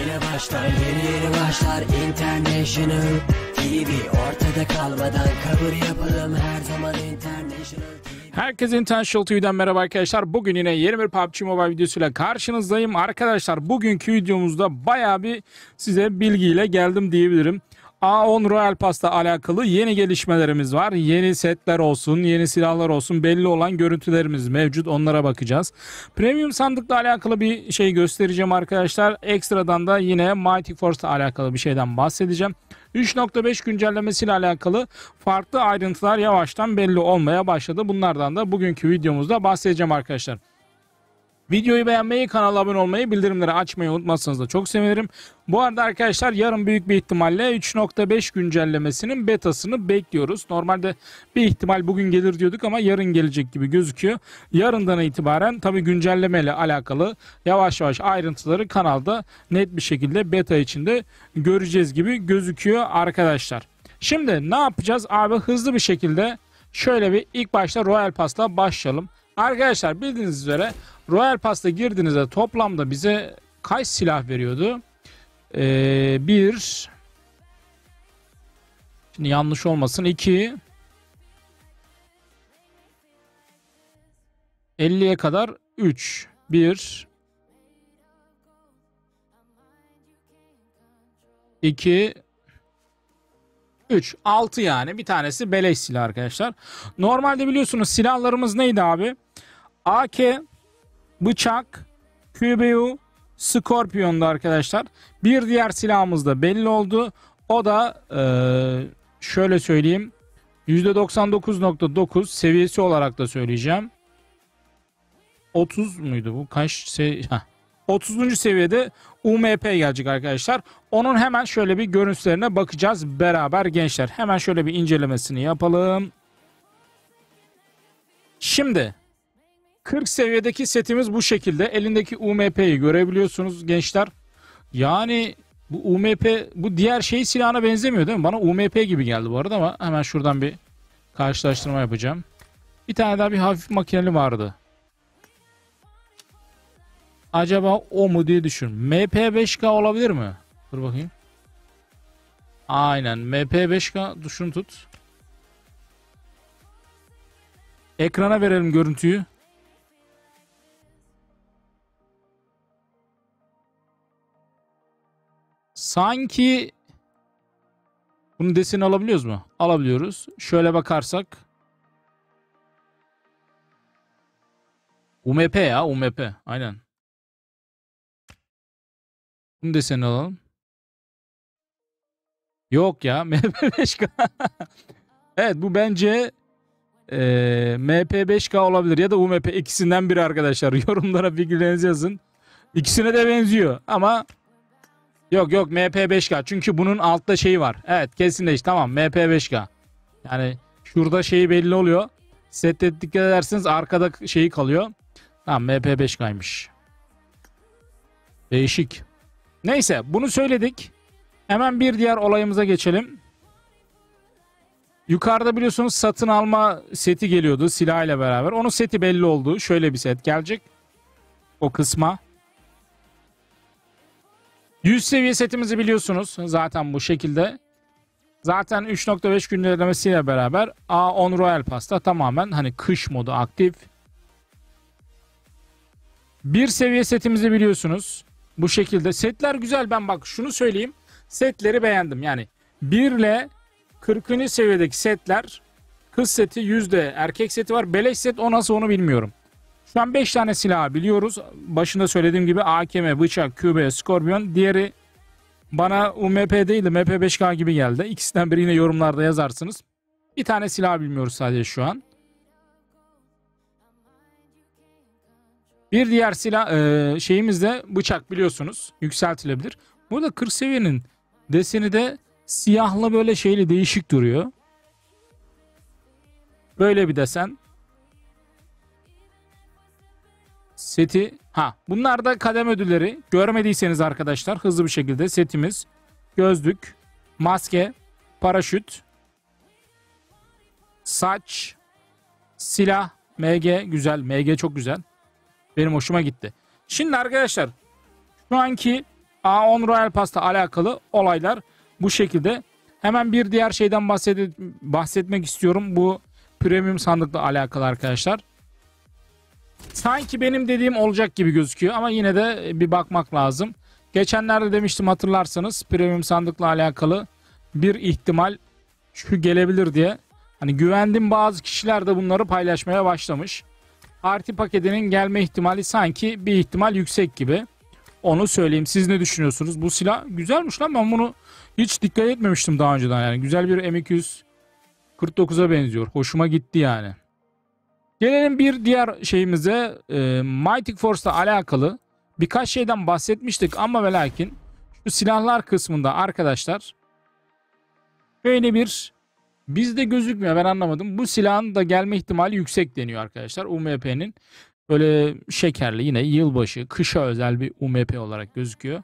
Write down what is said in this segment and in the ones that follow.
Yine başlar yeni yeni başlar International TV Ortada kalmadan kabul yapalım her zaman International TV Herkese International TV'den merhaba arkadaşlar. Bugün yine yeni bir PUBG Mobile videosuyla karşınızdayım. Arkadaşlar bugünkü videomuzda baya bir size bilgiyle geldim diyebilirim. A10 Royal Pass'la alakalı yeni gelişmelerimiz var. Yeni setler olsun, yeni silahlar olsun belli olan görüntülerimiz mevcut. Onlara bakacağız. Premium sandıkla alakalı bir şey göstereceğim arkadaşlar. Ekstradan da yine Mighty Force'la alakalı bir şeyden bahsedeceğim. 3.5 güncellemesiyle alakalı farklı ayrıntılar yavaştan belli olmaya başladı. Bunlardan da bugünkü videomuzda bahsedeceğim arkadaşlar. Videoyu beğenmeyi, kanala abone olmayı, bildirimleri açmayı unutmazsanız da çok sevinirim. Bu arada arkadaşlar yarın büyük bir ihtimalle 3.5 güncellemesinin betasını bekliyoruz. Normalde bir ihtimal bugün gelir diyorduk ama yarın gelecek gibi gözüküyor. Yarından itibaren tabi güncelleme ile alakalı yavaş yavaş ayrıntıları kanalda net bir şekilde beta içinde göreceğiz gibi gözüküyor arkadaşlar. Şimdi ne yapacağız? Abi hızlı bir şekilde şöyle bir ilk başta Royal Pass'la başlayalım. Arkadaşlar bildiğiniz üzere Royal Pass'ta girdiğinizde toplamda bize kaç silah veriyordu? Ee, bir Şimdi yanlış olmasın. 2 50'ye kadar 3 1 2 3 6 yani bir tanesi beleş silah arkadaşlar. Normalde biliyorsunuz silahlarımız neydi abi? AK, bıçak, QBU, Scorpion'du arkadaşlar. Bir diğer silahımız da belli oldu. O da eee, şöyle söyleyeyim. %99.9 seviyesi olarak da söyleyeceğim. 30 muydu bu? Kaç se Heh. 30. seviyede UMP gelecek arkadaşlar. Onun hemen şöyle bir görüntülerine bakacağız beraber gençler. Hemen şöyle bir incelemesini yapalım. Şimdi 40 seviyedeki setimiz bu şekilde. Elindeki UMP'yi görebiliyorsunuz gençler. Yani bu UMP bu diğer şey silahına benzemiyor değil mi? Bana UMP gibi geldi bu arada ama hemen şuradan bir karşılaştırma yapacağım. Bir tane daha bir hafif makineli vardı. Acaba o mu diye düşün. MP5K olabilir mi? Dur bakayım. Aynen MP5K düşün tut. Ekrana verelim görüntüyü. Sanki bunun deseni alabiliyoruz mu? Alabiliyoruz. Şöyle bakarsak UMP ya UMP. Aynen. Bunun deseni alalım. Yok ya MP5K. evet bu bence e, MP5K olabilir ya da UMP ikisinden biri arkadaşlar. Yorumlara fikirlerinizi yazın. İkisine de benziyor ama yok yok MP5K çünkü bunun altta şeyi var. Evet kesinleş tamam MP5K. Yani şurada şeyi belli oluyor. Sette dikkat ederseniz arkada şeyi kalıyor. Tamam MP5K'ymış. Değişik. Neyse bunu söyledik. Hemen bir diğer olayımıza geçelim. Yukarıda biliyorsunuz satın alma seti geliyordu silah ile beraber. Onun seti belli oldu. Şöyle bir set gelecek. O kısma. 100 seviye setimizi biliyorsunuz zaten bu şekilde. Zaten 3.5 güncellemesiyle beraber A10 Royal Pass'ta tamamen hani kış modu aktif. Bir seviye setimizi biliyorsunuz. Bu şekilde. Setler güzel. Ben bak şunu söyleyeyim. Setleri beğendim. Yani 1 ile 40. seviyedeki setler kız seti yüzde erkek seti var. Beleş set o nasıl onu bilmiyorum. Şu an 5 tane silah biliyoruz. Başında söylediğim gibi AKM, bıçak, QB, Scorpion. Diğeri bana UMP değil de MP5K gibi geldi. İkisinden biri yine yorumlarda yazarsınız. Bir tane silah bilmiyoruz sadece şu an. Bir diğer silah e, şeyimiz de bıçak biliyorsunuz. Yükseltilebilir. Burada 40 seviyenin deseni de siyahla böyle şeyli değişik duruyor. Böyle bir desen. Seti ha bunlar da kadem ödülleri. Görmediyseniz arkadaşlar hızlı bir şekilde setimiz gözlük, maske, paraşüt, saç, silah, MG güzel. MG çok güzel. Benim hoşuma gitti. Şimdi arkadaşlar şu anki A10 Royal Pass'la alakalı olaylar bu şekilde. Hemen bir diğer şeyden bahset bahsetmek istiyorum. Bu premium sandıkla alakalı arkadaşlar. Sanki benim dediğim olacak gibi gözüküyor ama yine de bir bakmak lazım. Geçenlerde demiştim hatırlarsanız premium sandıkla alakalı bir ihtimal şu gelebilir diye. Hani güvendiğim bazı kişiler de bunları paylaşmaya başlamış. Parti paketinin gelme ihtimali sanki bir ihtimal yüksek gibi. Onu söyleyeyim. Siz ne düşünüyorsunuz? Bu silah güzelmiş lan. Ben bunu hiç dikkat etmemiştim daha önceden. Yani güzel bir M249'a benziyor. Hoşuma gitti yani. Gelelim bir diğer şeyimize. E, Mighty Force'la alakalı birkaç şeyden bahsetmiştik ama ve lakin şu silahlar kısmında arkadaşlar böyle bir bizde gözükmüyor ben anlamadım. Bu silahın da gelme ihtimali yüksek deniyor arkadaşlar. UMP'nin böyle şekerli yine yılbaşı kışa özel bir UMP olarak gözüküyor.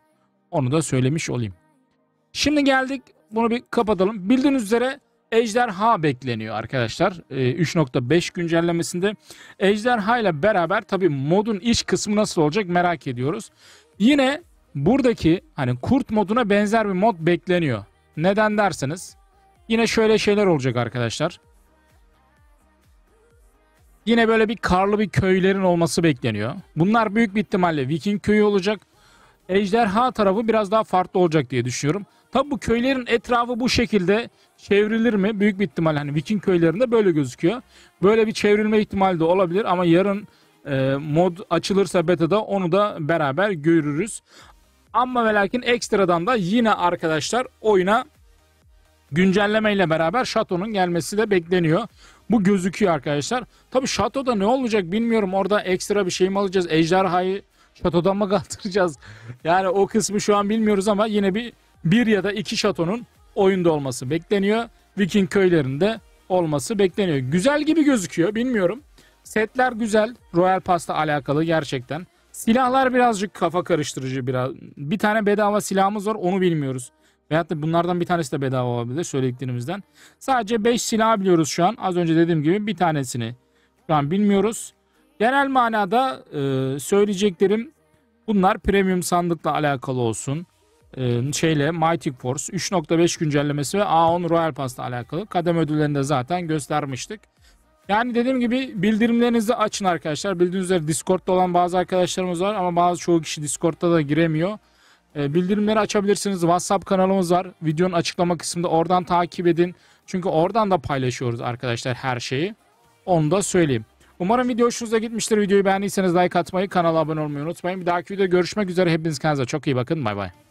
Onu da söylemiş olayım. Şimdi geldik bunu bir kapatalım. Bildiğiniz üzere Ejderha bekleniyor arkadaşlar. Ee, 3.5 güncellemesinde. Ejderha ile beraber tabi modun iç kısmı nasıl olacak merak ediyoruz. Yine buradaki hani kurt moduna benzer bir mod bekleniyor. Neden derseniz yine şöyle şeyler olacak arkadaşlar. Yine böyle bir karlı bir köylerin olması bekleniyor. Bunlar büyük bir ihtimalle Viking köyü olacak. Ejderha tarafı biraz daha farklı olacak diye düşünüyorum. Tabi bu köylerin etrafı bu şekilde çevrilir mi? Büyük bir ihtimal hani Viking köylerinde böyle gözüküyor. Böyle bir çevrilme ihtimali de olabilir ama yarın e, mod açılırsa beta'da onu da beraber görürüz. Ama ve lakin ekstradan da yine arkadaşlar oyuna güncelleme ile beraber şatonun gelmesi de bekleniyor. Bu gözüküyor arkadaşlar. Tabi şatoda ne olacak bilmiyorum. Orada ekstra bir şey mi alacağız? Ejderhayı şatodan mı kaldıracağız? Yani o kısmı şu an bilmiyoruz ama yine bir bir ya da iki şatonun oyunda olması bekleniyor. Viking köylerinde olması bekleniyor. Güzel gibi gözüküyor bilmiyorum. Setler güzel. Royal Pass'la alakalı gerçekten. Silahlar birazcık kafa karıştırıcı biraz. Bir tane bedava silahımız var onu bilmiyoruz. Veyahut da bunlardan bir tanesi de bedava olabilir söylediklerimizden. Sadece 5 silah biliyoruz şu an. Az önce dediğim gibi bir tanesini şu an bilmiyoruz. Genel manada e, söyleyeceklerim bunlar premium sandıkla alakalı olsun. E, şeyle Mighty Force 3.5 güncellemesi ve A10 Royal Pass'la alakalı. Kadem ödüllerinde zaten göstermiştik. Yani dediğim gibi bildirimlerinizi açın arkadaşlar. Bildiğiniz üzere Discord'da olan bazı arkadaşlarımız var ama bazı çoğu kişi Discord'da da giremiyor. E, bildirimleri açabilirsiniz. WhatsApp kanalımız var. Videonun açıklama kısmında oradan takip edin. Çünkü oradan da paylaşıyoruz arkadaşlar her şeyi. Onu da söyleyeyim. Umarım video hoşunuza gitmiştir. Videoyu beğendiyseniz like atmayı, kanala abone olmayı unutmayın. Bir dahaki videoda görüşmek üzere. Hepiniz kendinize çok iyi bakın. Bay bay.